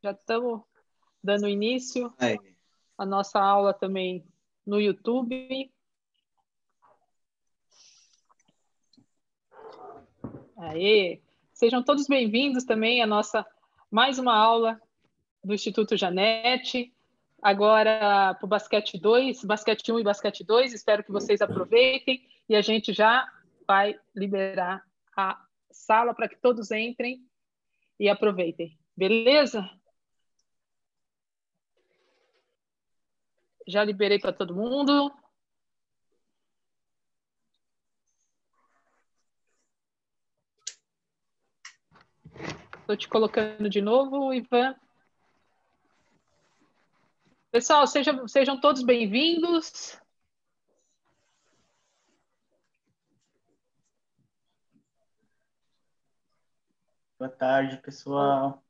Já estamos dando início à nossa aula também no YouTube. Aê! Sejam todos bem-vindos também à nossa mais uma aula do Instituto Janete. Agora para o Basquete 2, Basquete 1 e Basquete 2. Espero que vocês aproveitem e a gente já vai liberar a sala para que todos entrem e aproveitem. Beleza? Já liberei para todo mundo. Estou te colocando de novo, Ivan. Pessoal, sejam, sejam todos bem-vindos. Boa tarde, pessoal.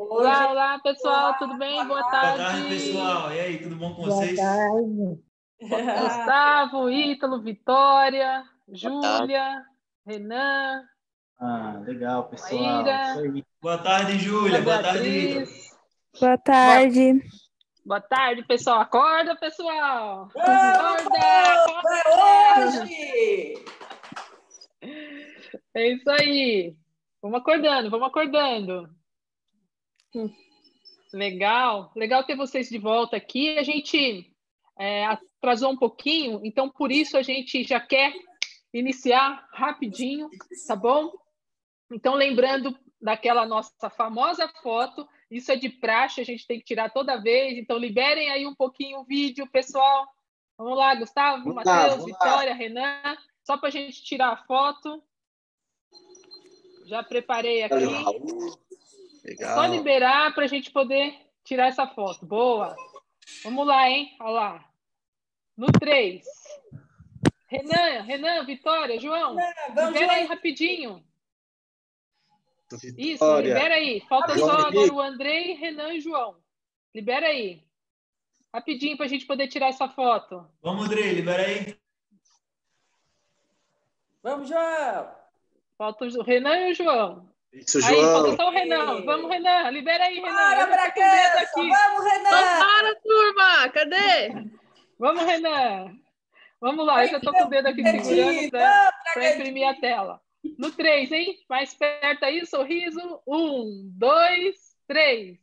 Olá, olá, pessoal, olá, tudo bem? Boa, boa tarde. Boa tarde, pessoal. E aí, tudo bom com boa vocês? Tarde. Gustavo, Ítalo, Vitória, Júlia, Renan. Ah, legal, pessoal. Maíra, boa tarde, Júlia. Boa tarde, Ítalo. Boa tarde. Boa... boa tarde, pessoal. Acorda, pessoal. Acorda! É hoje! É isso aí. Vamos acordando, vamos acordando. Legal, legal ter vocês de volta aqui. A gente é, atrasou um pouquinho, então por isso a gente já quer iniciar rapidinho, tá bom? Então, lembrando daquela nossa famosa foto, isso é de praxe, a gente tem que tirar toda vez, então liberem aí um pouquinho o vídeo, pessoal. Vamos lá, Gustavo, Matheus, Vitória, lá. Renan, só para a gente tirar a foto. Já preparei aqui. Legal. Só liberar para a gente poder tirar essa foto. Boa. Vamos lá, hein? Olha lá. No 3. Renan, Renan, Vitória, João. Renan, libera aí rapidinho. Vitória. Isso, libera aí. Falta só agora o Andrei, Renan e João. Libera aí. Rapidinho para a gente poder tirar essa foto. Vamos, Andrei, libera aí. Vamos, João. Falta o Renan e o João. Isso, aí, João. falta só o Renan. Vamos, Renan. Libera aí, Renan. Para, Bragança. Vamos, Renan. Então, para, turma. Cadê? Vamos, Renan. Vamos lá. Eu já estou com o dedo aqui segurando para imprimir a tela. No 3, hein? Mais perto aí, sorriso. Um, dois, três.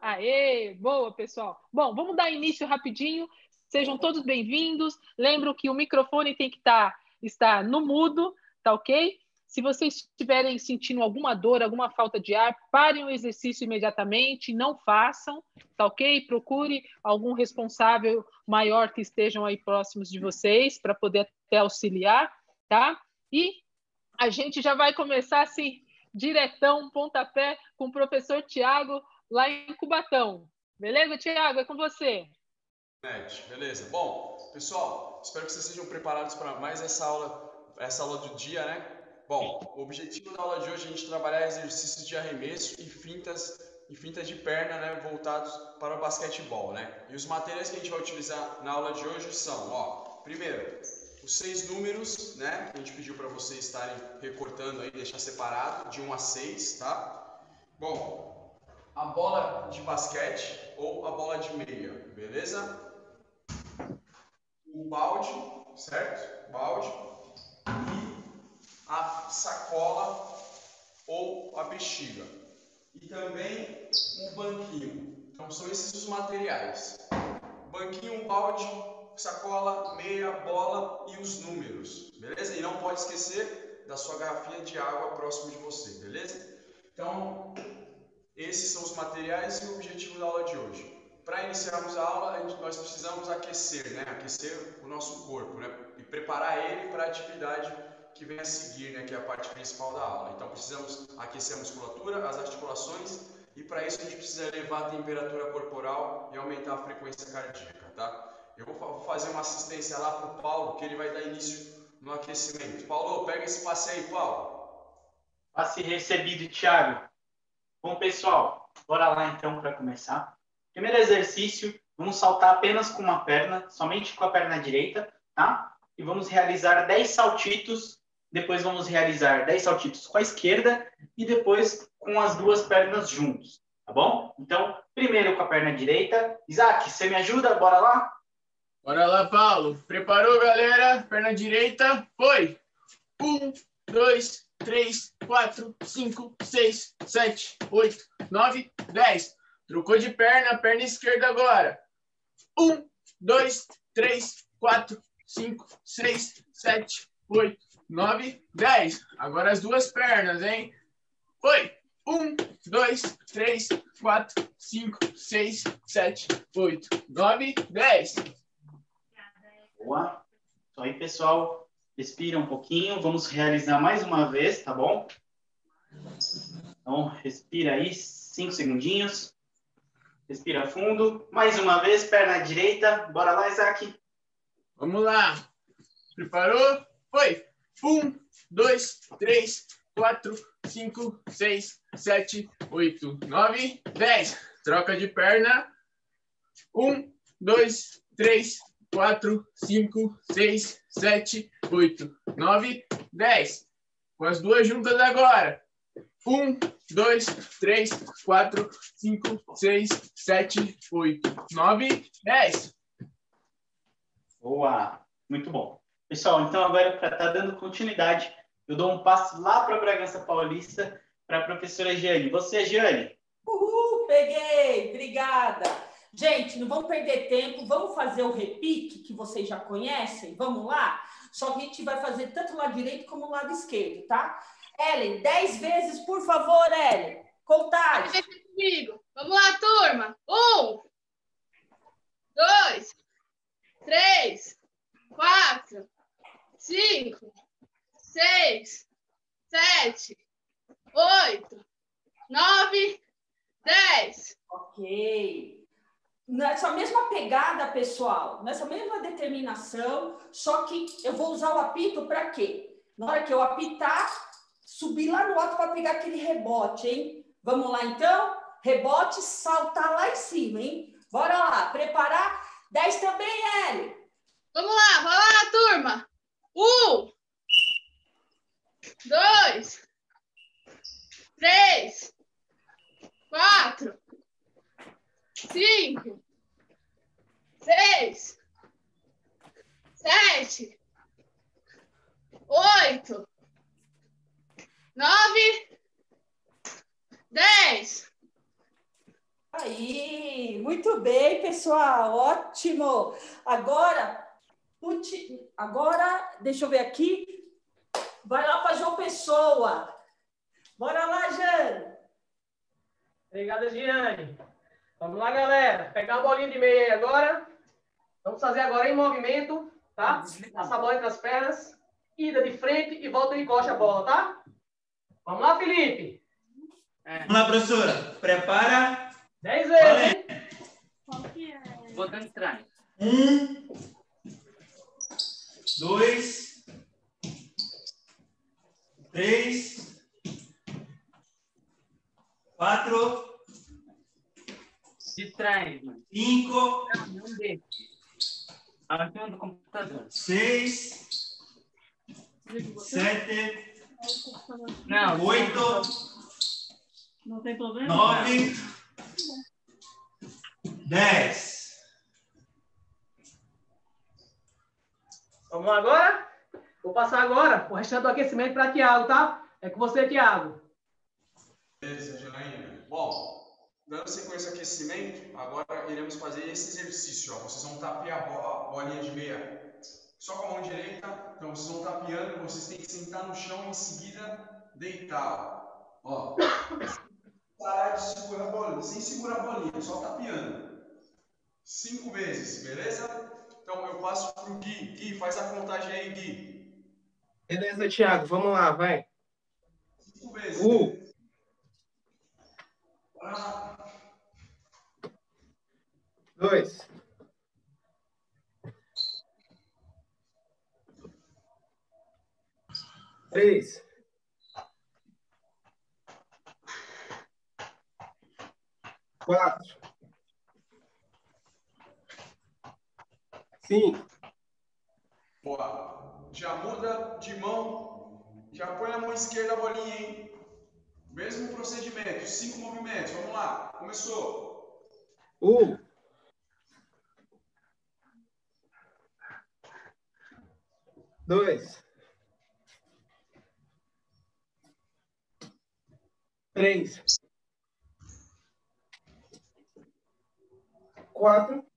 Aê, boa, pessoal. Bom, vamos dar início rapidinho. Sejam todos bem-vindos. Lembro que o microfone tem que estar, estar no mudo, tá ok? Se vocês estiverem sentindo alguma dor, alguma falta de ar, parem o exercício imediatamente, não façam, tá ok? Procure algum responsável maior que estejam aí próximos de vocês para poder até auxiliar, tá? E a gente já vai começar assim, diretão, pontapé, com o professor Tiago lá em Cubatão. Beleza, Tiago? É com você. Beleza. Bom, pessoal, espero que vocês estejam preparados para mais essa aula, essa aula do dia, né? Bom, o objetivo da aula de hoje é a gente trabalhar exercícios de arremesso e fintas, e fintas de perna, né, voltados para o basquetebol, né? E os materiais que a gente vai utilizar na aula de hoje são, ó, primeiro, os seis números, né, que a gente pediu para vocês estarem recortando aí, deixar separado, de 1 a 6, tá? Bom, a bola de basquete ou a bola de meia, beleza? O balde, certo? Balde. E a sacola ou a bexiga. E também um banquinho. Então são esses os materiais. Banquinho, balde, sacola, meia, bola e os números, beleza? E não pode esquecer da sua garrafinha de água próximo de você, beleza? Então, esses são os materiais e o objetivo da aula de hoje. Para iniciarmos a aula, nós precisamos aquecer, né? Aquecer o nosso corpo, né? E preparar ele para a atividade que vem a seguir, né, que é a parte principal da aula. Então precisamos aquecer a musculatura, as articulações e para isso a gente precisa elevar a temperatura corporal e aumentar a frequência cardíaca, tá? Eu vou fazer uma assistência lá para o Paulo, que ele vai dar início no aquecimento. Paulo, pega esse passe aí, Paulo. Passe recebido, Thiago. Bom, pessoal, bora lá então para começar. Primeiro exercício, vamos saltar apenas com uma perna, somente com a perna direita, tá? E vamos realizar 10 saltitos depois vamos realizar 10 saltitos com a esquerda e depois com as duas pernas juntos, tá bom? Então, primeiro com a perna direita. Isaac, você me ajuda? Bora lá? Bora lá, Paulo. Preparou, galera? Perna direita, foi! Um, dois, três, quatro, cinco, seis, sete, oito, nove, dez. Trocou de perna, perna esquerda agora. Um, dois, três, quatro, cinco, seis, sete, oito, nove, dez. Agora as duas pernas, hein? Foi! Um, dois, três, quatro, cinco, seis, sete, oito, nove, dez. Boa. Então aí, pessoal, respira um pouquinho. Vamos realizar mais uma vez, tá bom? Então, respira aí, cinco segundinhos. Respira fundo. Mais uma vez, perna direita. Bora lá, Isaac. Vamos lá. Preparou? Foi. Um, dois, três, quatro, cinco, seis, sete, oito, nove, dez. Troca de perna. Um, dois, três, quatro, cinco, seis, sete, oito, nove, dez. Com as duas juntas agora. Um, dois, três, quatro, cinco, seis, sete, oito, nove, dez. Boa. Muito bom. Pessoal, então agora para estar tá dando continuidade, eu dou um passo lá para Bragança Paulista para a professora Giane. Você, Giane? Uhul, peguei! Obrigada! Gente, não vamos perder tempo, vamos fazer o repique que vocês já conhecem? Vamos lá? Só que a gente vai fazer tanto o lado direito como o lado esquerdo, tá? Ellen, dez vezes, por favor, Ellen. Contagem. comigo. Vamos lá, turma. Um, dois, três, quatro, cinco, seis, sete, oito, nove, dez. Ok nessa mesma pegada, pessoal, nessa mesma determinação, só que eu vou usar o apito para quê? Na hora que eu apitar, subir lá no alto para pegar aquele rebote, hein? Vamos lá então? Rebote, saltar lá em cima, hein? Bora lá, preparar. 10 também, Eli. Vamos lá, vamos lá, turma. Um, dois, três, quatro, cinco, seis, sete, oito, nove, dez. Aí, muito bem, pessoal, ótimo. Agora, agora, deixa eu ver aqui. Vai lá para João Pessoa. Bora lá, Jane. Obrigada, Giane. Vamos lá, galera. Pegar a bolinha de meia aí agora. Vamos fazer agora em movimento, tá? Passa a bola entre as pernas, ida de frente e volta e encosta a bola, tá? Vamos lá, Felipe. É. Vamos lá, professora. Prepara. Dez vezes, hein? Vou dar strike. Um. Dois. Três. Quatro. Distrai. Cinco. Não, não deixe. Aqui do computador. Seis. Sete. Não. Oito. Não tem problema? Nove. Dez. Vamos lá agora? Vou passar agora o restante do aquecimento para Tiago, tá? É com você, Tiago. Beleza, Janaína. Bom, Dando sequência ao aquecimento, agora iremos fazer esse exercício. Ó. Vocês vão tapear a bolinha de meia só com a mão direita. Então vocês vão tapeando, vocês têm que sentar no chão e em seguida deitar. Ó. Parar de segurar a bolinha, sem segurar a bolinha, só tapeando. Cinco vezes, beleza? Então eu passo pro Gui. Gui, faz a contagem aí, Gui. Beleza, Thiago, vamos lá, vai. Cinco vezes. Um. Dois. Três. Quatro. Cinco. Boa. Já muda de mão Já põe a mão esquerda a bolinha, hein? Mesmo procedimento, cinco movimentos. Vamos lá. Começou. Um. Dois. Três. Quatro.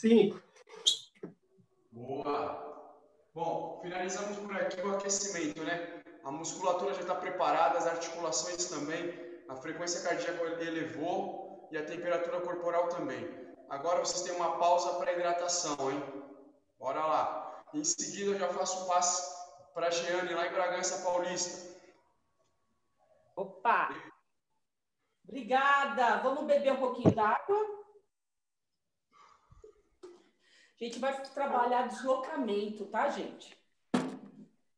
Cinco. Boa. Bom, finalizamos por aqui o aquecimento, né? A musculatura já está preparada, as articulações também, a frequência cardíaca elevou e a temperatura corporal também. Agora vocês têm uma pausa para hidratação, hein? Bora lá. Em seguida eu já faço um passe para a Jeane lá em Bragança Paulista. Opa! Obrigada. Vamos beber um pouquinho d'água. A gente vai trabalhar deslocamento, tá, gente?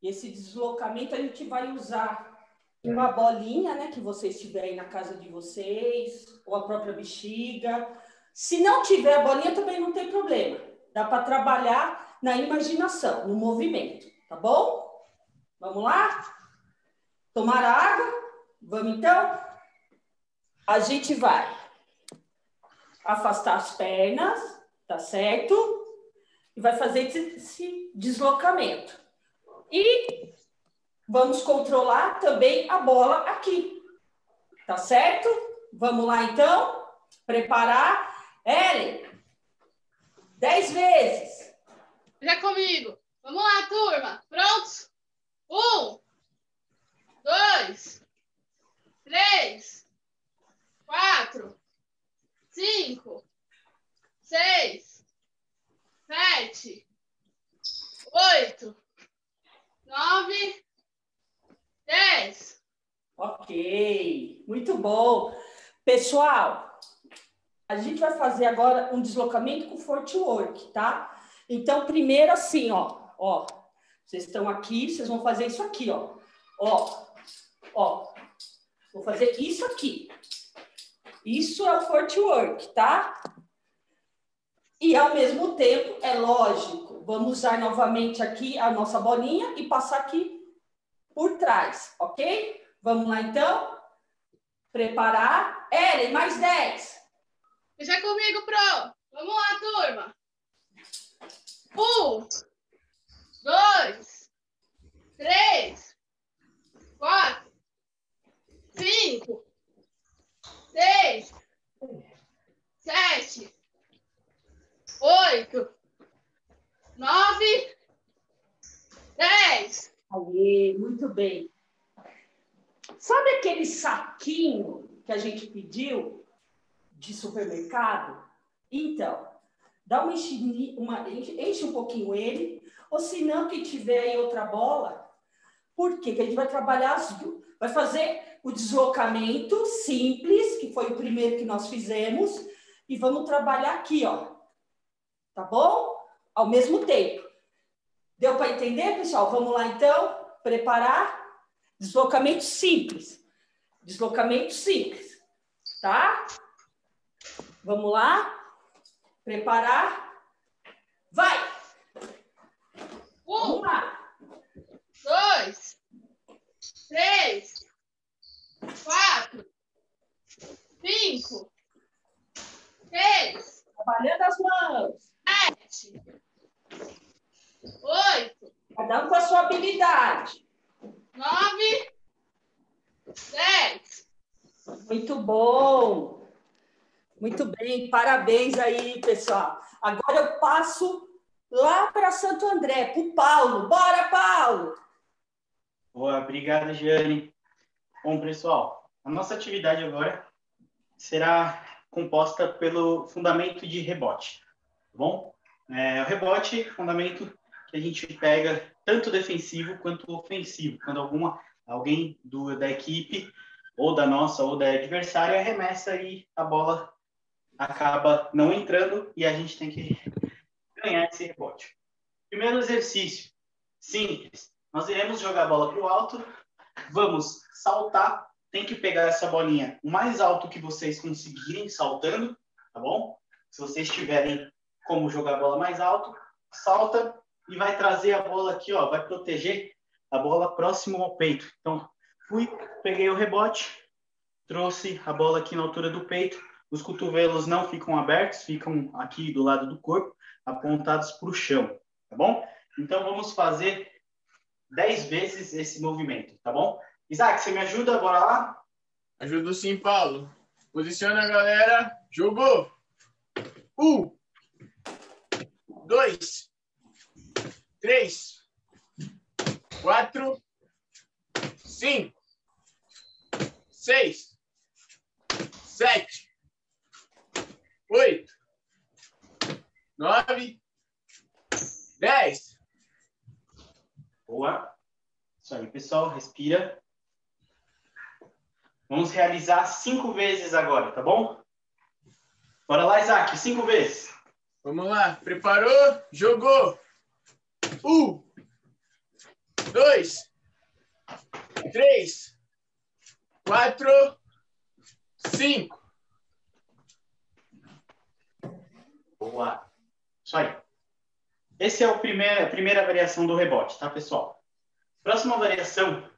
E esse deslocamento a gente vai usar uma bolinha, né, que vocês tiverem na casa de vocês, ou a própria bexiga. Se não tiver a bolinha, também não tem problema. Dá para trabalhar na imaginação, no movimento, tá bom? Vamos lá? Tomar água? Vamos então? A gente vai afastar as pernas, tá certo? E vai fazer esse deslocamento. E vamos controlar também a bola aqui. Tá certo? Vamos lá então? Preparar. Ellen, dez vezes. Já comigo. Vamos lá, turma. Prontos? Um, dois, três, quatro, cinco, seis, sete, oito, nove, dez. Ok, muito bom. Pessoal, a gente vai fazer agora um deslocamento com footwork, tá? Então, primeiro assim, ó, ó, vocês estão aqui, vocês vão fazer isso aqui, ó, ó, ó, vou fazer isso aqui. Isso é o footwork, tá? E, ao mesmo tempo, é lógico, vamos usar novamente aqui a nossa bolinha e passar aqui por trás, ok? Vamos lá, então? Preparar. Ellen, mais 10. Deixa comigo, Pro. Vamos lá, turma. Um, dois, três, quatro, cinco, seis, sete, oito, nove, dez. Aí, muito bem. Sabe aquele saquinho que a gente pediu de supermercado? Então, dá uma enche, uma, enche um pouquinho ele, ou se não, que tiver aí outra bola, por quê? Que a gente vai trabalhar as duas. Vai fazer o deslocamento simples, que foi o primeiro que nós fizemos, e vamos trabalhar aqui, ó tá bom? Ao mesmo tempo. Deu para entender, pessoal? Vamos lá, então. Preparar. Deslocamento simples. Deslocamento simples. Tá? Vamos lá. Preparar. Vai! Um. Dois. Três. Quatro. Cinco. Seis. Trabalhando as mãos sete, oito. Cada um com a sua habilidade. Nove, dez. Muito bom. Muito bem, parabéns aí, pessoal. Agora eu passo lá para Santo André, para o Paulo. Bora, Paulo! Boa, obrigado, Giane. Bom, pessoal, a nossa atividade agora será composta pelo fundamento de rebote tá bom? É, o rebote é fundamento que a gente pega tanto defensivo quanto ofensivo, quando alguma alguém do, da equipe ou da nossa ou da adversária arremessa e a bola acaba não entrando e a gente tem que ganhar esse rebote. Primeiro exercício, simples. Nós iremos jogar a bola para o alto, vamos saltar, tem que pegar essa bolinha o mais alto que vocês conseguirem saltando, tá bom? Se vocês tiverem como jogar a bola mais alto, salta e vai trazer a bola aqui, ó, vai proteger a bola próximo ao peito. Então, fui, peguei o rebote, trouxe a bola aqui na altura do peito. Os cotovelos não ficam abertos, ficam aqui do lado do corpo, apontados para o chão, tá bom? Então, vamos fazer 10 vezes esse movimento, tá bom? Isaac, você me ajuda? Bora lá? Ajudo sim, Paulo. Posiciona a galera. Jogou. Um. Dois. Três. Quatro. Cinco. Seis. Sete. Oito. Nove. Dez. Boa. Isso aí, pessoal. Respira. Vamos realizar cinco vezes agora, tá bom? Bora lá, Isaac. Cinco vezes. Vamos lá. Preparou? Jogou. Um. Dois. Três. Quatro. Cinco. Boa. Isso aí. Esse é o primeiro, a primeira variação do rebote, tá, pessoal? Próxima variação,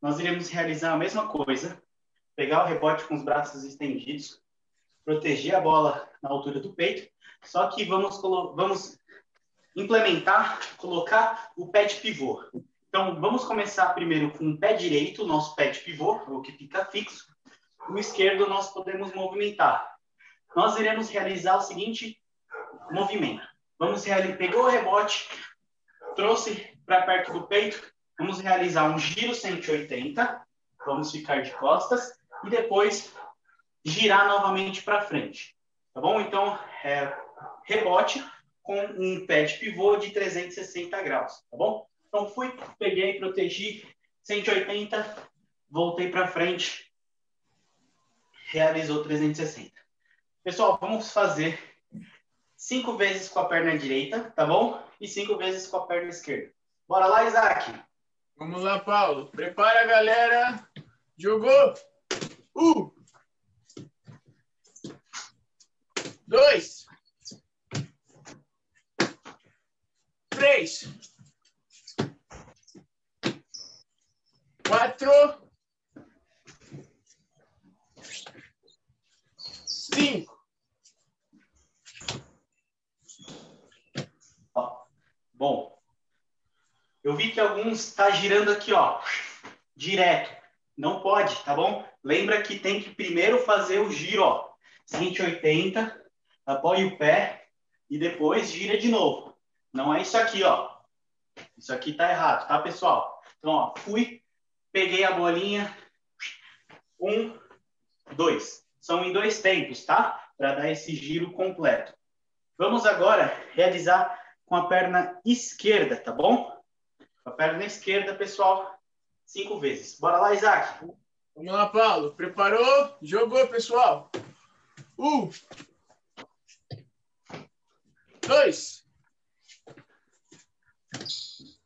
nós iremos realizar a mesma coisa. Pegar o rebote com os braços estendidos, proteger a bola na altura do peito, só que vamos, vamos implementar, colocar o pé de pivô. Então, vamos começar primeiro com o pé direito, nosso pé de pivô, o que fica fixo. O esquerdo nós podemos movimentar. Nós iremos realizar o seguinte movimento. Vamos realizar, pegou o rebote, trouxe para perto do peito, vamos realizar um giro 180, vamos ficar de costas e depois girar novamente para frente. Tá bom? Então, é, rebote com um pé de pivô de 360 graus, tá bom? Então, fui, peguei, protegi, 180, voltei para frente, realizou 360. Pessoal, vamos fazer cinco vezes com a perna direita, tá bom? E cinco vezes com a perna esquerda. Bora lá, Isaac? Vamos lá, Paulo. Prepara, galera. Jogou. Um. Dois. Três. Quatro. Cinco. Bom, eu vi que alguns está girando aqui, ó, direto. Não pode, tá bom? Lembra que tem que primeiro fazer o giro, ó, 180, apoia o pé e depois gira de novo. Não é isso aqui, ó. Isso aqui tá errado, tá, pessoal? Então, ó, fui, peguei a bolinha, um, dois. São em dois tempos, tá? Para dar esse giro completo. Vamos agora realizar com a perna esquerda, tá bom? Com a perna esquerda, pessoal, cinco vezes. Bora lá, Isaac. Vamos lá, Paulo. Preparou? Jogou, pessoal. Um. Dois.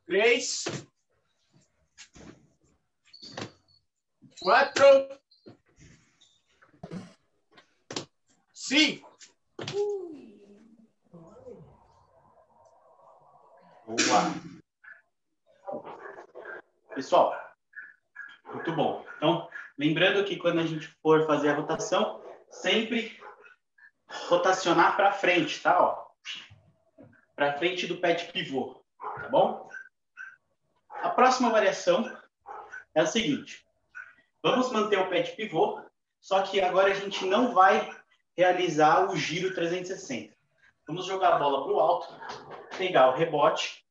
Três. Quatro. Cinco. Boa. Pessoal, muito bom. Então, lembrando que quando a gente for fazer a rotação, sempre rotacionar para frente, tá? Ó. Para frente do pé de pivô, tá bom? A próxima variação é a seguinte. Vamos manter o pé de pivô, só que agora a gente não vai realizar o giro 360. Vamos jogar a bola para o alto, pegar o rebote,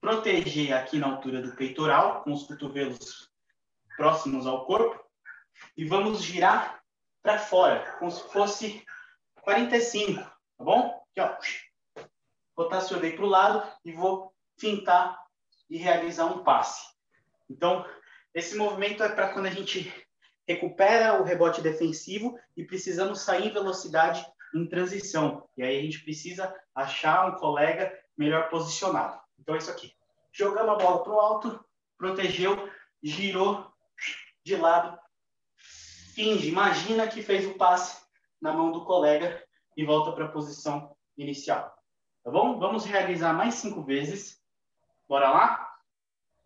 proteger aqui na altura do peitoral, com os cotovelos próximos ao corpo, e vamos girar para fora, como se fosse 45, tá bom? Aqui, ó. Rotacionei para o lado e vou fintar e realizar um passe. Então, esse movimento é para quando a gente recupera o rebote defensivo e precisamos sair em velocidade em transição. E aí a gente precisa achar um colega melhor posicionado. Então é isso aqui. Jogamos a bola para o alto, protegeu, girou de lado, finge, imagina que fez o passe na mão do colega e volta para a posição inicial. Tá bom? Vamos realizar mais cinco vezes. Bora lá?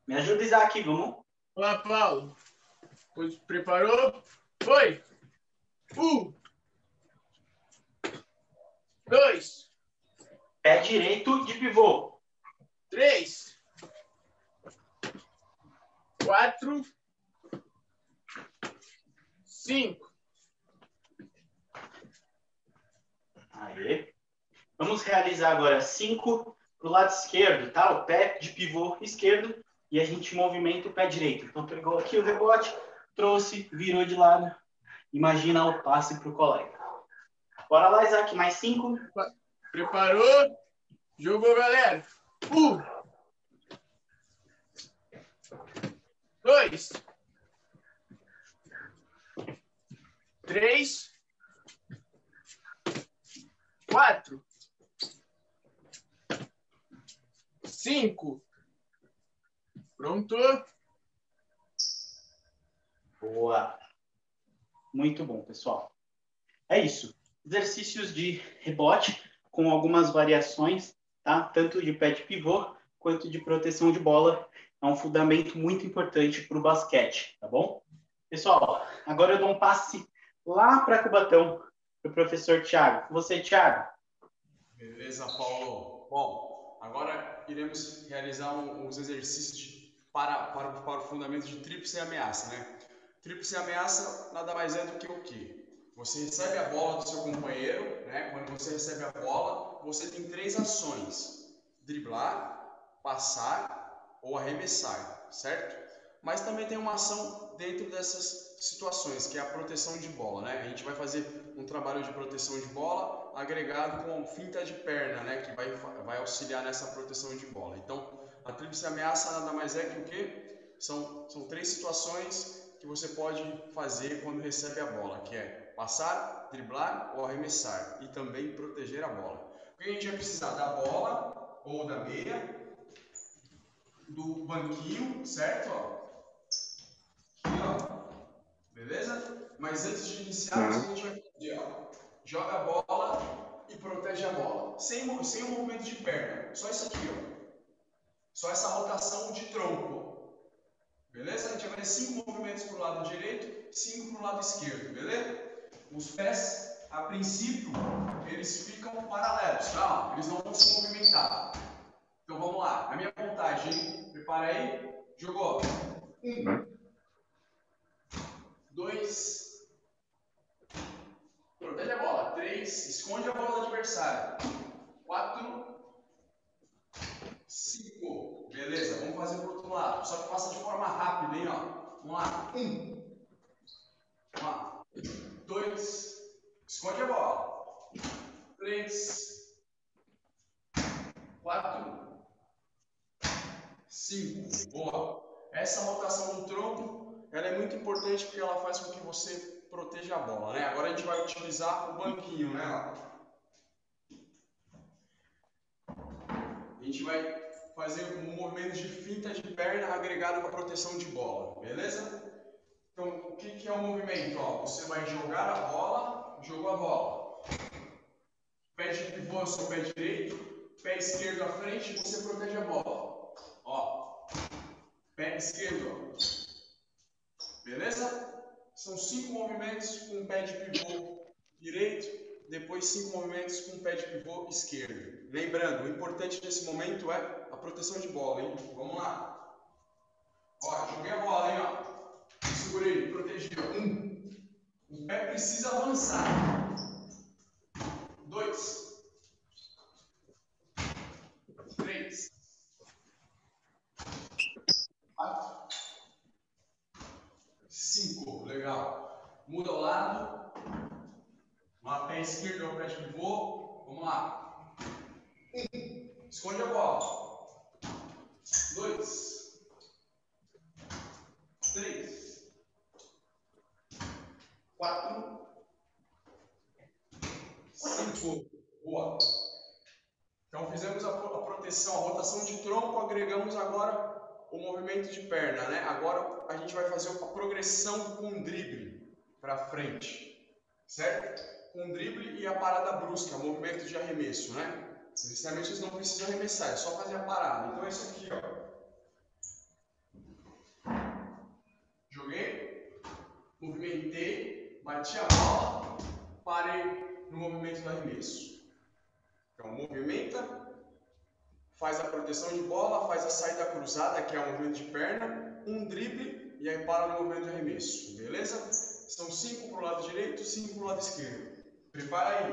Me ajuda, Isaac, vamos. Olá, Paulo. Pois, Preparou? Foi! Um. Dois. Pé direito de pivô. Três. Quatro. Cinco. Aê. Vamos realizar agora cinco pro lado esquerdo, tá? O pé de pivô esquerdo e a gente movimenta o pé direito. Então, pegou aqui o rebote, trouxe, virou de lado. Imagina o passe pro colega. Bora lá, Isaac, mais cinco. Preparou? Jogou, galera. Um. Dois. Três. Quatro. Cinco. Pronto? Boa. Muito bom, pessoal. É isso. Exercícios de rebote com algumas variações, tá? Tanto de pé de pivô quanto de proteção de bola. É um fundamento muito importante para o basquete, tá bom? Pessoal, agora eu dou um passe lá para Cubatão, para o professor Tiago. Você, Tiago. Beleza, Paulo. Bom, agora iremos realizar um, exercícios de, para, para, para o fundamento de tríplice ameaça, né? Tríplice ameaça nada mais é do que o quê? Você recebe a bola do seu companheiro, né? Quando você recebe a bola, você tem três ações: driblar, passar ou arremessar, certo? Mas também tem uma ação dentro dessas situações, que é a proteção de bola, né? A gente vai fazer um trabalho de proteção de bola agregado com finta de perna, né? Que vai, vai auxiliar nessa proteção de bola. Então, a tríplice ameaça nada mais é que o quê? São, são três situações que você pode fazer quando recebe a bola, que é passar, driblar ou arremessar e também proteger a bola. O que a gente vai precisar? Da bola ou da meia, do banquinho, certo? Aqui, ó. Beleza? Mas antes de iniciarmos, a gente vai fazer, ó. Joga a bola e protege a bola. Sem, sem o movimento de perna. Só isso aqui, ó. Só essa rotação de tronco. Beleza? A gente vai fazer cinco movimentos para o lado direito, cinco para o lado esquerdo, beleza? Os pés, a princípio, eles ficam paralelos, tá? Eles não vão se movimentar. Então vamos lá. A minha vontade, hein? Prepara aí. Jogou. Um. Dois. Protege a bola. Três. Esconde a bola do adversário. Quatro. Cinco. Beleza. Vamos fazer pro outro lado. Só que faça de forma rápida, hein? Ó. Vamos lá. Um. Vamos lá. Dois. Esconde a bola. Três. Quatro. Cinco. Boa. Essa rotação do tronco, ela é muito importante porque ela faz com que você proteja a bola, né? Agora a gente vai utilizar o banquinho, né? A gente vai fazer um movimento de finta de perna agregado com a proteção de bola, beleza? Então, o que, é o movimento? Ó, você vai jogar a bola, jogou a bola. Pé de pivô seu pé direito, pé esquerdo à frente, você protege a bola. Ó, pé esquerdo, ó. Beleza? São cinco movimentos com pé de pivô direito, depois cinco movimentos com pé de pivô esquerdo. Lembrando, o importante nesse momento é a proteção de bola, hein? Vamos lá. Ó, joguei a bola, hein, ó. Segurei, protegeu. Um. O pé precisa avançar. movimento de perna, né? Agora a gente vai fazer a progressão com drible para frente, certo? Com drible e a parada brusca, movimento de arremesso, né? Sinceramente, vocês não precisam arremessar, é só fazer a parada. Então é isso aqui, ó. Joguei, movimentei, bati a bola, parei no movimento do arremesso. Então, movimenta, faz a proteção de bola, faz a saída cruzada, que é o movimento de perna, um drible e aí para no movimento de arremesso, beleza? São cinco para o lado direito, cinco para o lado esquerdo. Prepara aí.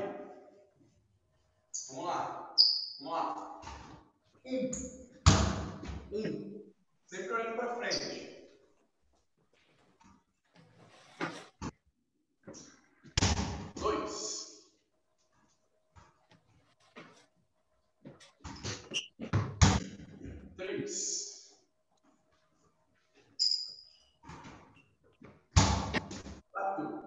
Vamos lá. Vamos lá. Um. Um. Sempre olhando para frente. Dois. Três. Quatro.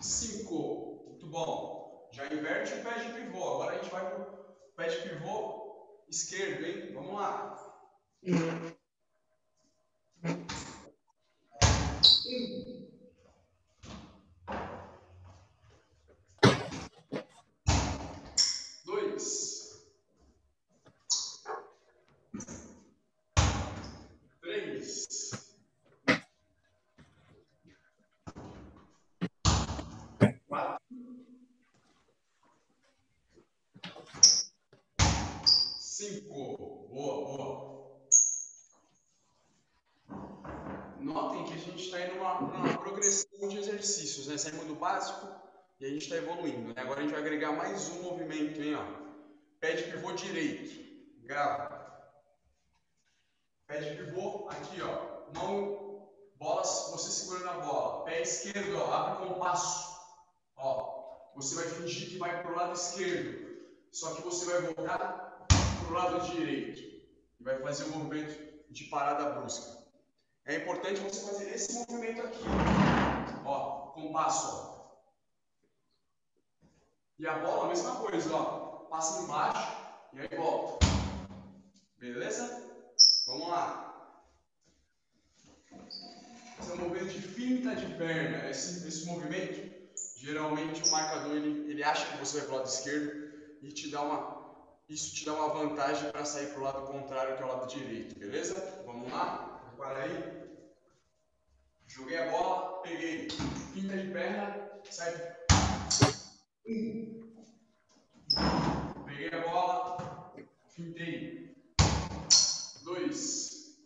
Cinco. Muito bom. Já inverte o pé de pivô. Agora a gente vai pro pé de pivô esquerdo, hein? Vamos lá. Um. Dois. Três. Quatro. Cinco. Boa, boa. Notem que a gente está indo numa, numa progressão de exercícios, né? Saímos do básico e a gente está evoluindo. Né? Agora a gente vai agregar mais um movimento, hein? Ó. Pé de pivô direito. Grava. Pé de pivô aqui, ó. Mão, bola, você segurando a bola. Pé esquerdo, ó. Abre com passo. Ó. Você vai fingir que vai para o lado esquerdo. Só que você vai voltar para o lado direito. E vai fazer o movimento de parada brusca. É importante você fazer esse movimento aqui. Ó, com passo, ó. E a bola, a mesma coisa, ó. Passa embaixo e aí volta. Beleza? Vamos lá. Esse é um movimento de finta de perna. Esse, esse movimento, geralmente o marcador ele, ele acha que você vai para o lado esquerdo e te dá uma, isso te dá uma vantagem para sair para o lado contrário, que é o lado direito. Beleza? Vamos lá? Prepara aí. Joguei a bola, peguei. Finta de perna, sai. Um. Peguei a bola, fintei. Dois.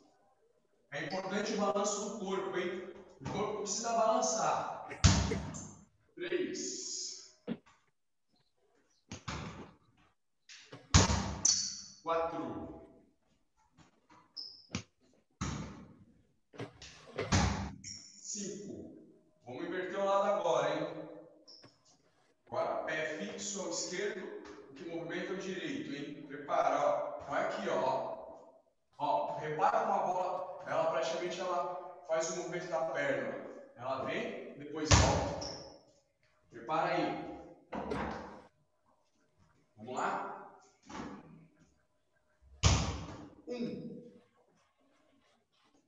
É importante o balanço do corpo, hein? O corpo precisa balançar. Três. Quatro. Cinco. Vamos inverter o lado agora, hein? Agora, pé fixo ao esquerdo, o que movimenta o direito, hein? Prepara, ó. Vai aqui, ó. Ó, repara como a bola, ela praticamente ela faz o movimento da perna. Ela vem, depois volta. Prepara aí. Vamos lá? Um.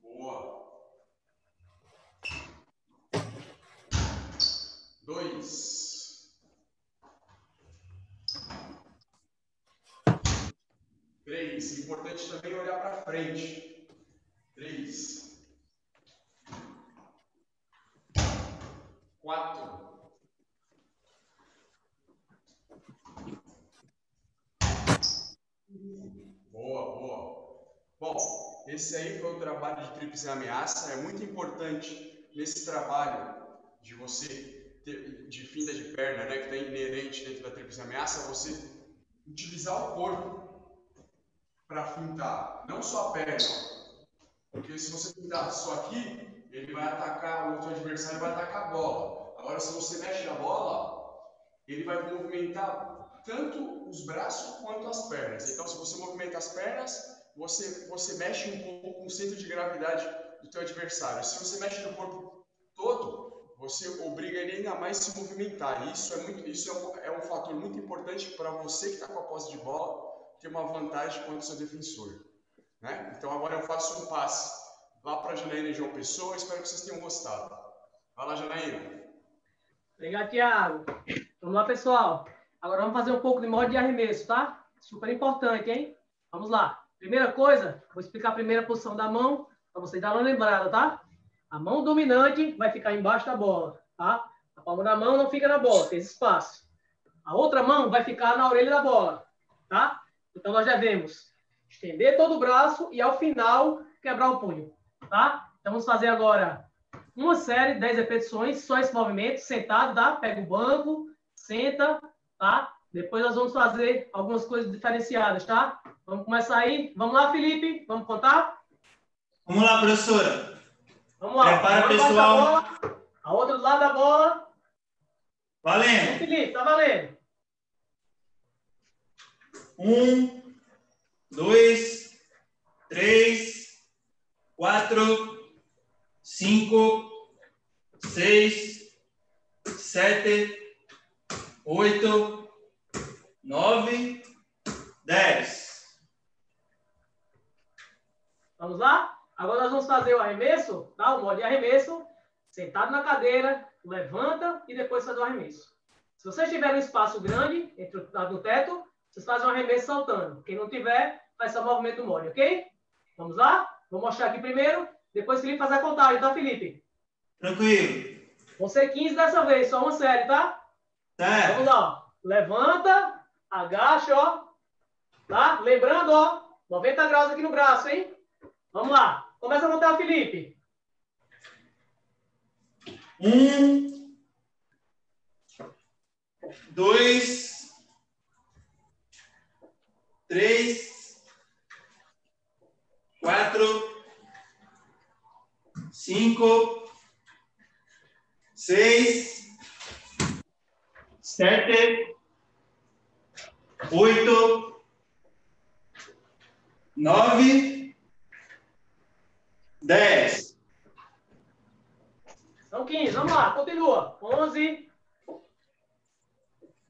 Boa. Dois. Três. Importante também olhar para frente. Três. Quatro. Boa, boa. Bom, esse aí foi o trabalho de tríplice ameaça. É muito importante nesse trabalho de você de finda de perna, né, que está inerente dentro da tríplice ameaça, você utilizar o corpo para fintar, não só a perna. Porque se você fintar só aqui, ele vai atacar, o outro adversário vai atacar a bola. Agora, se você mexe a bola, ele vai movimentar tanto os braços quanto as pernas. Então, se você movimenta as pernas, você, você mexe um pouco com o centro de gravidade do teu adversário. Se você mexe no corpo todo, você obriga ele ainda mais a se movimentar. Isso é, muito, isso é, um, é um fator muito importante para você que está com a posse de bola ter uma vantagem contra o seu defensor. Né? Então agora eu faço um passe lá para a Janaína e João Pessoa. Espero que vocês tenham gostado. Vai lá, Janaína. Obrigado, Thiago. Vamos lá, pessoal. Agora vamos fazer um pouco de modo de arremesso, tá? Super importante, hein? Vamos lá. Primeira coisa, vou explicar a primeira posição da mão, para vocês darem uma lembrada, tá? A mão dominante vai ficar embaixo da bola, tá? A palma da mão não fica na bola, tem espaço. A outra mão vai ficar na orelha da bola, tá? Então, nós devemos estender todo o braço e, ao final, quebrar o punho, tá? Então, vamos fazer agora uma série, 10 repetições, só esse movimento, sentado, tá? Pega o banco, senta, tá? Depois nós vamos fazer algumas coisas diferenciadas, tá? Vamos começar aí. Vamos lá, Felipe. Vamos contar? Vamos lá, professora. Vamos lá. Prepara, pessoal. bola, A outra do lado da bola. Valendo. Felipe, tá valendo. Um, dois, três, quatro, cinco, seis, sete, oito, nove, dez. Vamos lá? Agora nós vamos fazer o arremesso, tá? O modo de arremesso. Sentado na cadeira, levanta e depois faz o arremesso. Se vocês tiverem um espaço grande entre o lado do teto, vocês fazem um arremesso saltando. Quem não tiver, faz só o movimento mole, ok? Vamos lá? Vou mostrar aqui primeiro, depois Felipe faz a contagem, tá, Felipe? Tranquilo. Vão ser 15 dessa vez, só uma série, tá? Tá. Vamos lá, ó. Levanta, agacha, ó. Tá? Lembrando, ó, 90 graus aqui no braço, hein? Vamos lá. Começa a contar, Felipe. Um, dois, três, quatro, cinco, seis, sete, oito, nove, dez. São 15, vamos lá, continua. 11,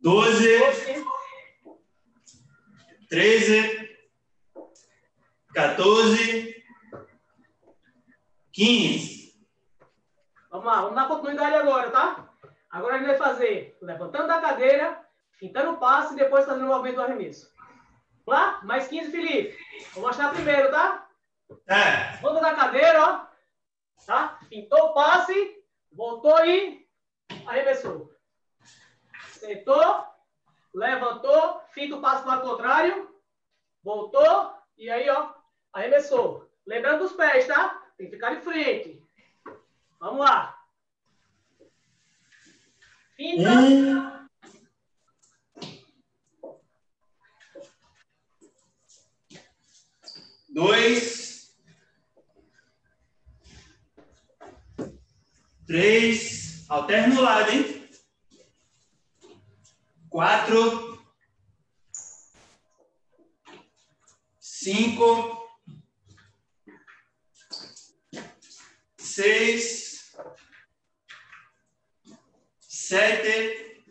Doze, 12, treze, 14, 15. Vamos lá, vamos dar continuidade agora, tá? Agora a gente vai fazer levantando da cadeira, fintando o passe e depois fazendo o movimento do arremesso. Vamos lá? Mais 15, Felipe. Vou mostrar primeiro, tá? É. Levanta da cadeira, ó. Tá? Pintou o passe, voltou e arremessou. Sentou, levantou, finta o passe para o contrário, voltou e aí, ó, arremessou. Lembrando dos pés, tá? Tem que ficar de frente. Vamos lá. Finta. Um, dois, três, alterna o lado, hein? Quatro, cinco, seis, sete,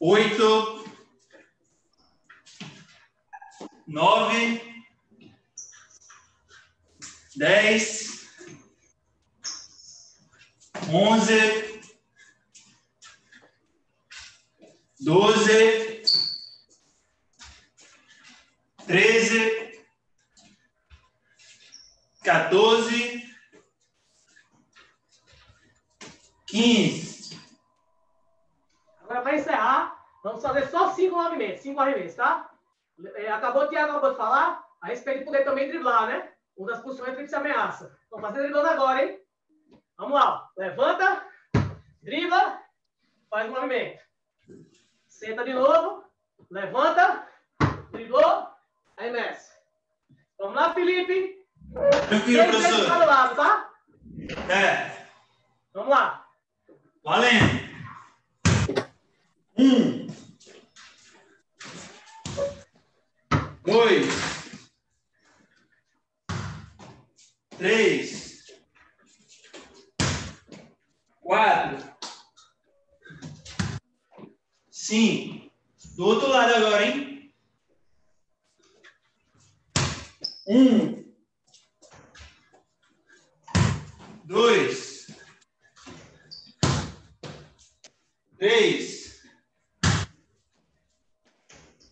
oito, nove, dez, onze, doze, treze, quatorze, quinze. Agora, para encerrar, vamos fazer só cinco movimentos, cinco arremessos, tá? É, acabou o Thiago acabou de falar a respeito de poder também driblar, né? Uma das posições que se ameaça. Vamos fazer driblando agora, hein? Vamos lá. ó. Levanta, dribla, faz o movimento. Senta de novo, levanta, driblou, arremessa. Vamos lá, Felipe. Tranquilo, Três vezes de professor. cada lado, tá? É. Vamos lá. Valendo. Um. Dois. Três. Quatro. Cinco. Do outro lado agora, hein? Um. Dois. Três,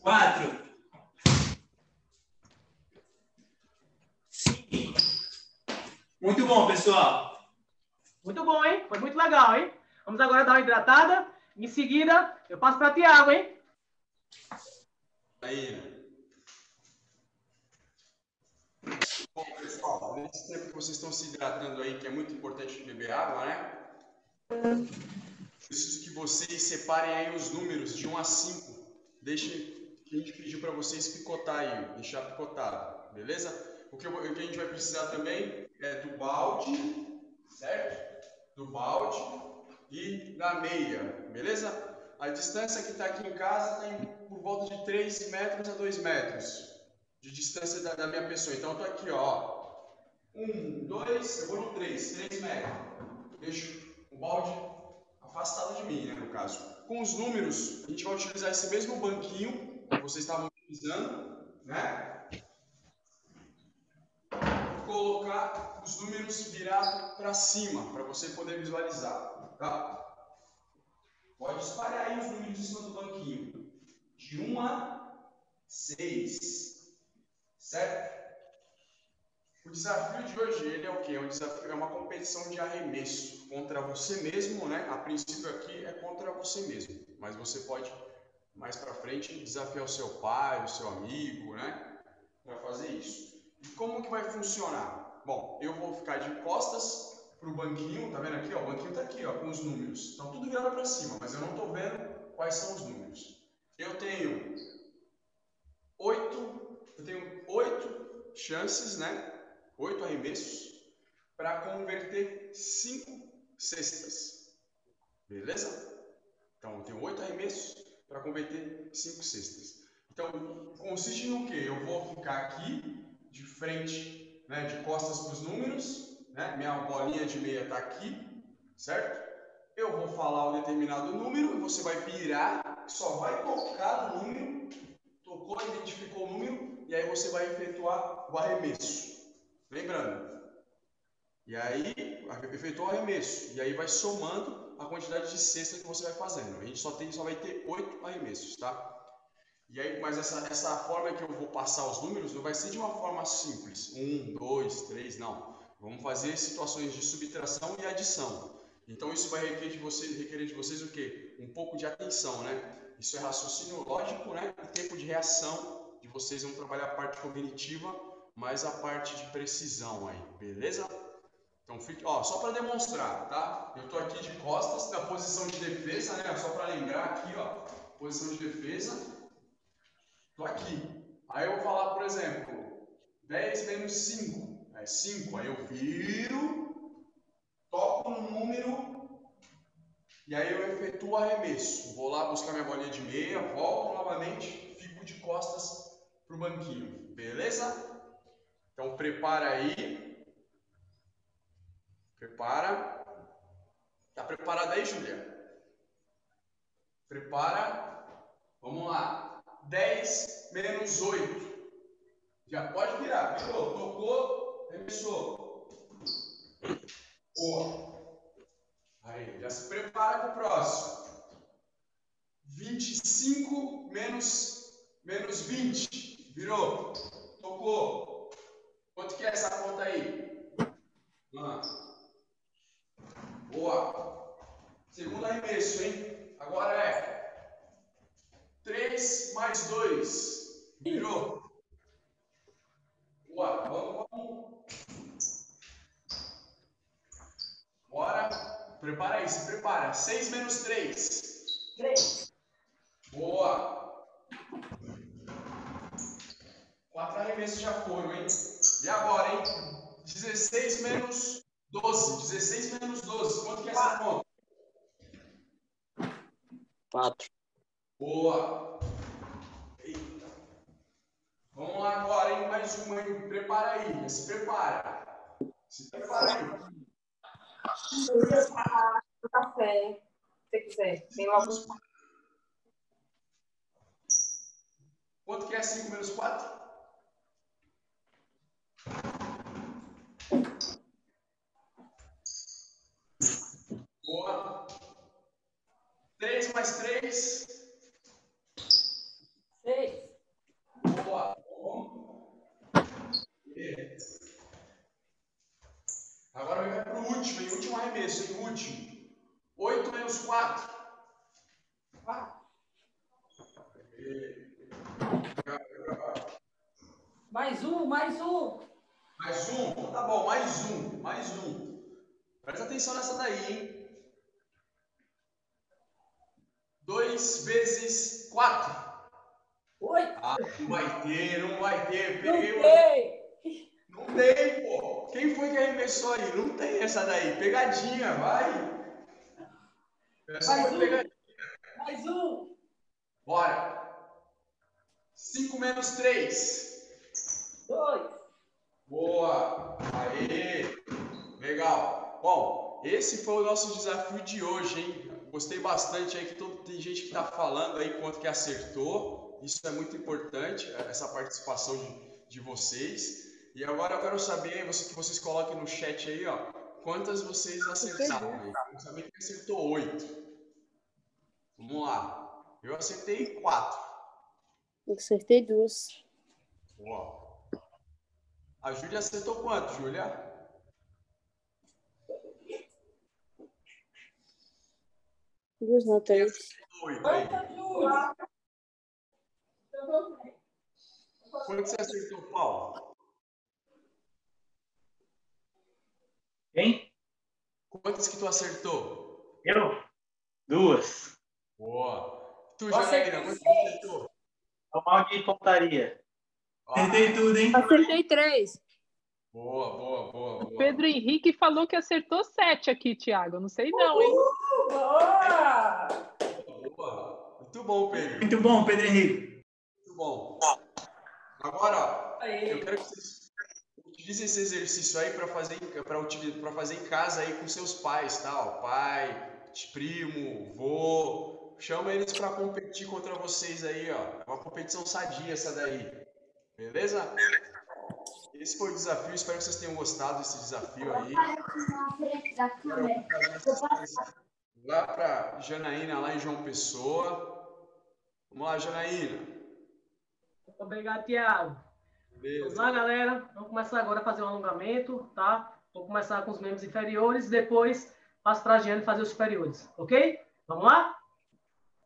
quatro, Muito bom, pessoal. Muito bom, hein? Foi muito legal, hein? Vamos agora dar uma hidratada. Em seguida, eu passo para Tiago, hein? Aí. Bom, pessoal, nesse tempo que vocês estão se hidratando aí, que é muito importante beber água, né? Preciso que vocês separem aí os números de 1 a 5. Deixem que a gente pediu para vocês picotar aí, deixar picotado, beleza? O que, eu- o que a gente vai precisar também é do balde, certo? Do balde e da meia, beleza? A distância que está aqui em casa tem por volta de 3 metros a 2 metros de distância da, da minha pessoa. Então, eu tô aqui, ó. Um, dois, eu vou no três, três metros. Deixo o balde afastado de mim, né, no caso. Com os números, a gente vai utilizar esse mesmo banquinho que vocês estavam utilizando, né? Colocar os números virados para cima, para você poder visualizar, tá? Pode espalhar aí os números em cima do banquinho. De 1 a 6. Certo? O desafio de hoje ele é o quê? É um desafio, é uma competição de arremesso contra você mesmo, né? A princípio aqui é contra você mesmo, mas você pode mais para frente desafiar o seu pai, o seu amigo, né? Para fazer isso. E como que vai funcionar? Bom, eu vou ficar de costas pro banquinho, tá vendo aqui? Ó, o banquinho tá aqui, ó, com os números. Estão tudo virado para cima, mas eu não tô vendo quais são os números. Eu tenho oito, eu tenho oito chances, né? Oito arremessos para converter cinco cestas. Beleza? Então, eu tenho oito arremessos para converter cinco cestas. Então, consiste no que? Eu vou ficar aqui, de frente, né, de costas para os números, né? Minha bolinha de meia está aqui, certo? Eu vou falar um determinado número e você vai pirar, só vai tocar no número, tocou, identificou o número, e aí você vai efetuar o arremesso. Lembrando. E aí, efetuou o arremesso. E aí vai somando a quantidade de cesta que você vai fazendo. A gente só, tem, só vai ter oito arremessos, tá? E aí, mas essa, essa forma que eu vou passar os números não vai ser de uma forma simples. Um, dois, três, não. Vamos fazer situações de subtração e adição. Então isso vai requerer de vocês, requerer de vocês o quê? Um pouco de atenção, né? Isso é raciocínio lógico, né? E tempo de reação de vocês vão trabalhar a parte cognitiva, mais a parte de precisão aí, beleza? Então fique, ó, só para demonstrar, tá? Eu tô aqui de costas na posição de defesa, né? Só para lembrar aqui, ó, posição de defesa. Tô aqui. Aí eu vou falar, por exemplo, 10 menos 5. É 5. Aí eu viro, toco no número e aí eu efetuo o arremesso. Vou lá buscar minha bolinha de meia, volto novamente, fico de costas pro banquinho. Beleza? Então prepara aí. Prepara. Tá preparada aí, Júlia? Prepara. Vamos lá. 10 menos 8. Já pode virar. Virou. Tocou. Remessou. Boa. Aí, já se prepara para o próximo. 25 menos, menos 20. Virou. Tocou. Quanto que é essa conta aí? Ah. Boa. Segundo arremesso, hein? Agora é 3 mais 2. Virou. Boa. Vamos. Bora. Prepara aí, se prepara. 6 menos 3. 3. Boa. Quatro arremessos já foram, hein? E agora, hein? 16 menos 12. 16 menos 12. Quanto que é essa conta? 4. Boa. Eita. Vamos lá agora, hein? Mais uma, hein? Prepara aí. Se prepara. Se prepara aí. Café, se você quiser. Tem logo. Quanto que é 5 menos 4? Boa. 3 mais 3. 6. Boa. Bom. Arremesso, hein? Último. 8 menos 4. Mais um, mais um. Mais um? Então Tá bom, mais um, mais um. Presta atenção nessa daí, hein? 2 vezes 4. Oito. Ah, não vai ter, não vai ter. Não Peguei uma- tem. Não tem. Quem foi que arremessou aí? Não tem essa daí. Pegadinha, vai. Essa Mais um. pegadinha. Mais um. Bora. 5 menos 3. Dois. Boa. Aê. Legal. Bom, esse foi o nosso desafio de hoje, hein? Gostei bastante aí que todo, tem gente que tá falando aí quanto que acertou. Isso é muito importante, essa participação de, de vocês. E agora eu quero saber aí, você, que vocês coloquem no chat aí, ó, quantas vocês acertaram aí. Quero saber quem acertou oito. Vamos lá. Eu acertei quatro. Eu acertei duas. Boa. A Júlia acertou quanto, Júlia? Duas não, três. Oito aí. Quanto você acertou, Paulo? Quem? Quantas que tu acertou? Eu? Duas. Boa. Tu, acertei quantas tu seis. acertou? É o mal de pontaria. Acertei tudo, hein? Acertei três. Boa, boa, boa, boa. Pedro Henrique falou que acertou sete aqui, Thiago. Não sei não, hein? Boa. Boa. Muito bom, Pedro. Muito bom, Pedro Henrique. Muito bom. Agora, Aê. eu quero que vocês utilizem esse exercício aí para fazer para fazer em casa aí com seus pais, tá? Ó, pai, primo, vô, chama eles para competir contra vocês aí, ó. É uma competição sadia essa daí. Beleza? Esse foi o desafio, espero que vocês tenham gostado desse desafio aí. Lá para Janaína, lá em João Pessoa. Vamos lá, Janaína. Obrigado, Thiago. Vamos Beleza. lá, galera. Vamos começar agora a fazer o alongamento, tá? Vou começar com os membros inferiores, depois passo para a Giane fazer os superiores, ok? Vamos lá?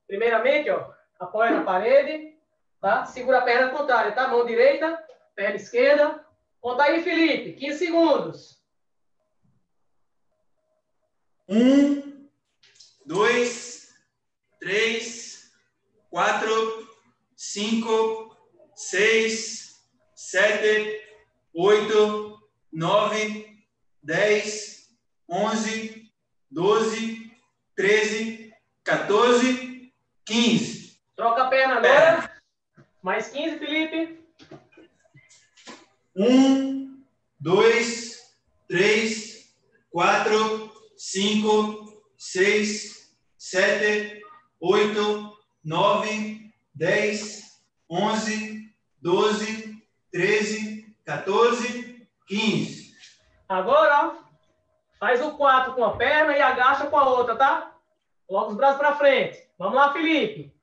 Primeiramente, ó, apoia na parede, tá? Segura a perna contrária, tá? Mão direita, perna esquerda. Conta aí, Felipe, 15 segundos. Um, dois, três, quatro, cinco, seis, sete, oito, nove, dez, onze, doze, treze, 14, 15. Troca a perna agora. Mais 15, Felipe. Um, dois, três, quatro, cinco, seis, sete, oito, nove, dez, onze, doze, treze, 14, 15. Agora, ó, faz o 4 com a perna e agacha com a outra, tá? Coloca os braços para frente. Vamos lá, Felipe.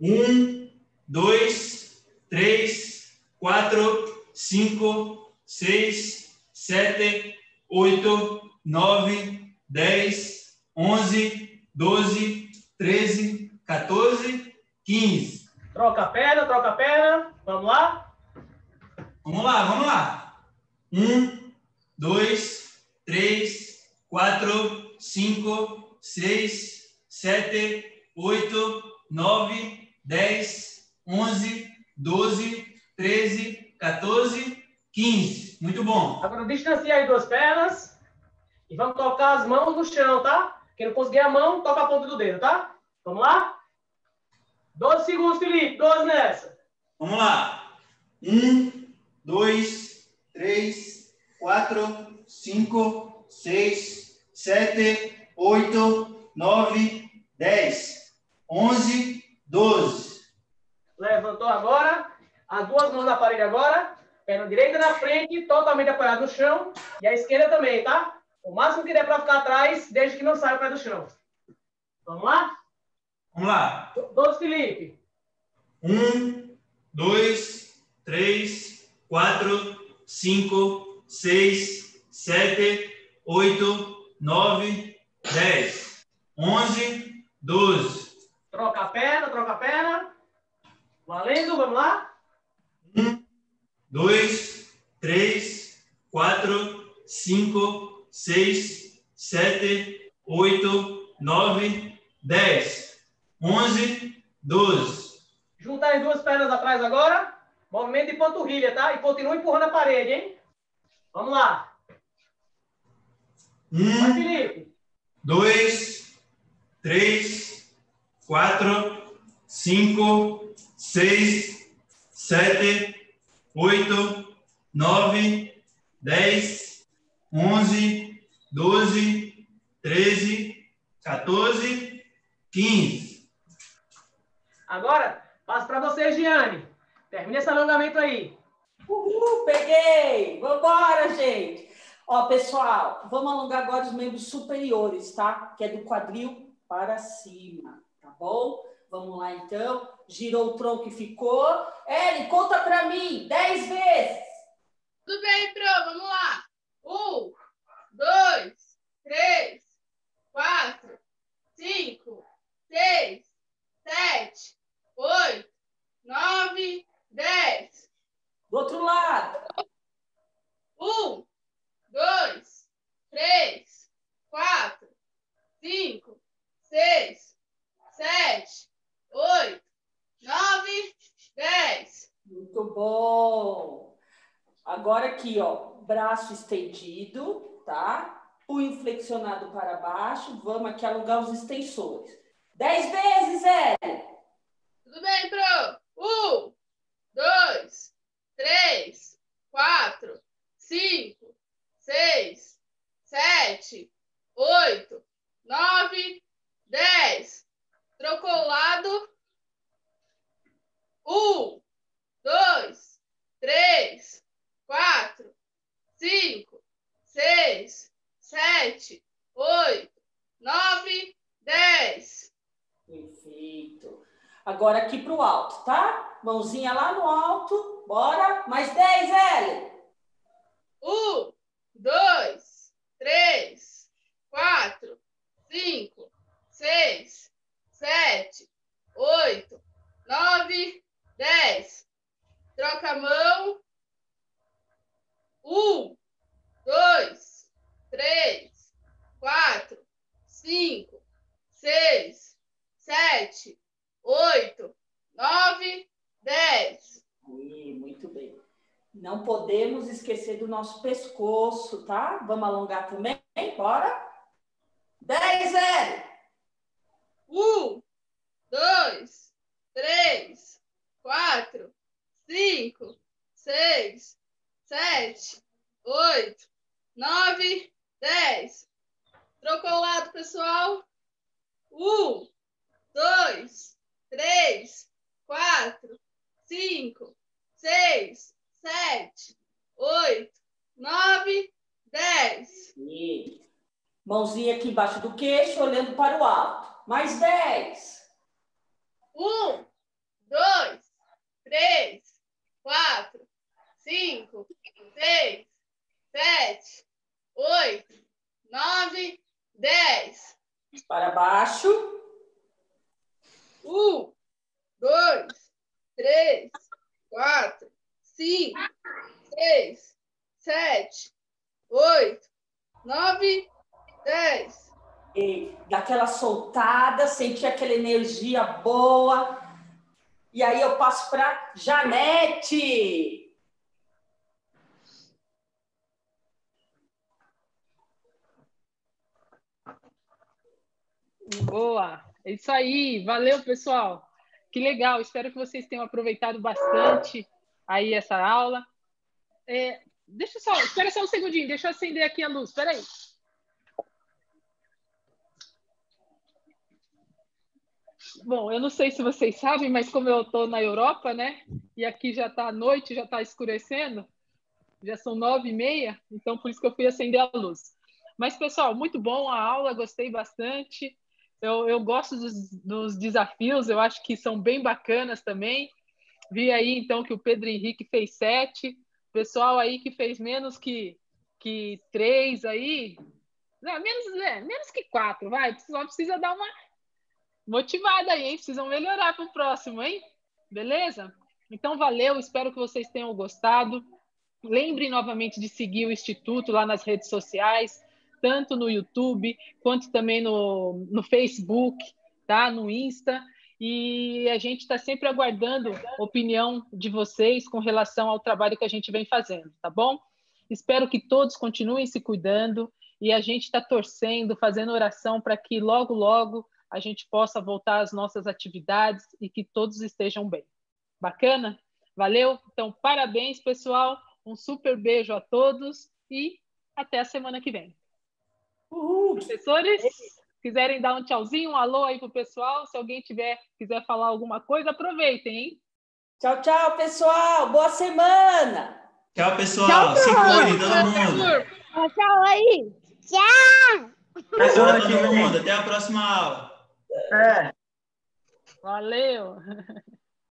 Um, dois, três, quatro, cinco, seis, sete, oito, nove, dez, onze, doze, treze, 14, 15. Troca a perna, troca a perna. Vamos lá? Vamos lá, vamos lá. Um, dois, três, quatro, cinco, seis, sete, oito, nove, dez, onze, doze, treze, 14, 15. Muito bom. Agora distancia as duas pernas. E vamos tocar as mãos no chão, tá? Quem não conseguir a mão, toca a ponta do dedo, tá? Vamos lá? 12 segundos, Felipe. 12 nessa. Vamos lá. Um, dois, três, quatro, cinco, seis, sete, oito, nove, dez, onze, doze. Levantou agora. As duas mãos na parede agora. Perna direita na frente, totalmente apoiada no chão. E a esquerda também, tá? O máximo que der para ficar atrás, desde que não saia o pé do chão. Vamos lá? Vamos lá. 12, Felipe. Um, 2, 3, 4, 5, 6, 7, 8, 9, 10, 11, 12. Troca a perna, troca a perna. Valendo, vamos lá? 1, 2, 3, 4, 5, 6, 7, 8, 9, 10, 11, 12. Juntar as duas pernas atrás agora. Movimento de panturrilha, tá? E continua empurrando a parede, hein? Vamos lá. Um, Vai, Felipe. dois, três, quatro, cinco, seis, sete, oito, nove, dez, onze, doze, treze, 14, 15. Agora, passo para você, Giane. Termina esse alongamento aí. Uhul, peguei! Vambora, gente! Ó, pessoal, vamos alongar agora os membros superiores, tá? Que é do quadril para cima, tá bom? Vamos lá, então. Girou o tronco e ficou. Eli, conta pra mim, dez vezes. Tudo bem, Pro, vamos lá. Um, dois, três, quatro, cinco, seis, sete, oito, nove, dez. Do outro lado. Um, dois, três, quatro, cinco, seis, sete, oito, nove, dez. Muito bom. Agora aqui, ó, braço estendido, tá? Punho flexionado para aqui alongar os extensores. Dez vezes, Eli. Tudo bem, Pro? Um, dois, três, quatro, cinco, seis, sete, oito, nove, dez. Trocou o lado. Um, dois, três, quatro, cinco, seis, sete, oito, nove, dez. Perfeito. Agora aqui para o alto, tá? Mãozinha lá no alto. Bora. Mais dez, Eli. Um, dois, três, quatro, cinco, seis, sete, oito, nove, dez. Troca a mão. Um, dois, três, quatro, cinco, seis, sete, oito, nove, dez. Aí, muito bem. Não podemos esquecer do nosso pescoço, tá? Vamos alongar também? Bora? Dez, Eli. Um, dois, três, quatro, cinco, seis, sete, oito, nove, dez. Trocou o lado, pessoal. Um, dois, três, quatro, cinco, seis, sete, oito, nove, dez. E mãozinha aqui embaixo do queixo, olhando para o alto. Mais dez. Um, dois, três, quatro, cinco, seis, sete, oito, nove, dez. Para baixo. Um, dois, três, quatro, cinco, seis, sete, oito, nove, dez. E dá aquela soltada, sentir aquela energia boa. E aí eu passo para Janete. Boa! É isso aí, valeu, pessoal. Que legal, espero que vocês tenham aproveitado bastante aí essa aula. É, deixa só, espera só um segundinho, deixa eu acender aqui a luz, espera aí. Bom, eu não sei se vocês sabem, mas como eu estou na Europa, né? E aqui já está noite, já está escurecendo, já são nove e meia, então por isso que eu fui acender a luz. Mas, pessoal, muito bom a aula, gostei bastante. Eu, eu gosto dos, dos desafios, eu acho que são bem bacanas também. Vi aí, então, que o Pedro Henrique fez sete. Pessoal aí que fez menos que, que três aí. Menos, é, menos que quatro, vai. Só precisa dar uma motivada aí, hein? Precisam melhorar para o próximo, hein? Beleza? Então, valeu. Espero que vocês tenham gostado. Lembre novamente de seguir o Instituto lá nas redes sociais, tanto no YouTube quanto também no, no Facebook, tá? No Insta. E a gente está sempre aguardando a opinião de vocês com relação ao trabalho que a gente vem fazendo, tá bom? Espero que todos continuem se cuidando e a gente está torcendo, fazendo oração para que logo, logo a gente possa voltar às nossas atividades e que todos estejam bem. Bacana? Valeu? Então, parabéns, pessoal. Um super beijo a todos e até a semana que vem. Uhul. Professores, quiserem dar um tchauzinho, um alô aí pro pessoal, se alguém tiver quiser falar alguma coisa, aproveitem, hein? Tchau, tchau, pessoal. Boa semana. Tchau, pessoal. Tchau, Se cuide, todo mundo. Tchau, tchau aí. Tchau. Tchau, todo mundo. Até a próxima aula. É. Valeu.